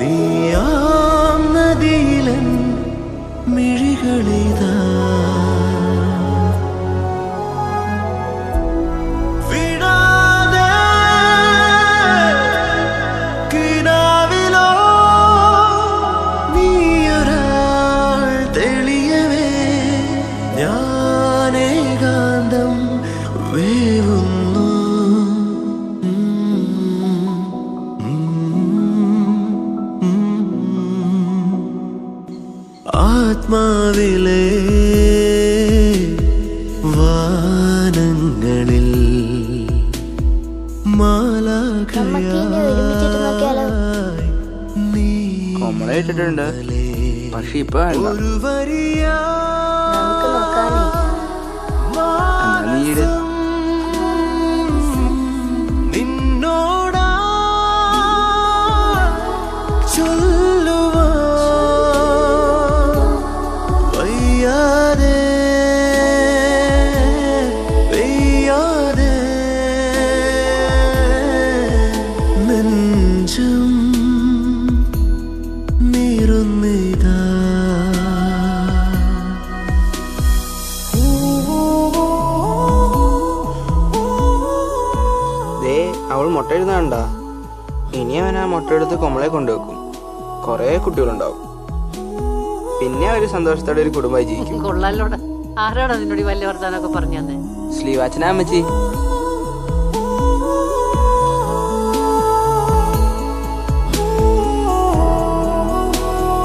നീയാ നദിയിലൻ മിഴികളിതാ. ആത്മാവിലെ വാനങ്ങളിൽ മാലാഖയാ നമ്മളെ ഇട്ടിട്ടുണ്ട് പക്ഷേ ഇപ്പൊ ഒരു വരിയ അവൾ മുട്ട എഴുതാണ്ട ഇനി അവൻ ആ മുട്ട എടുത്ത് കൊമളെ കൊണ്ടുവെക്കും. കൊറേ കുട്ടികളുണ്ടാവും. പിന്നെ അവർ സന്തോഷത്തോടെ ഒരു കുടുംബമായി ജീവിക്കും. കൊള്ളാലോടെ. ആരാടാ നിന്നോട് വലിയ വർത്താനൊക്കെ പറഞ്ഞു തന്നെ ശ്രീവാച്ചന അമ്മച്ചി.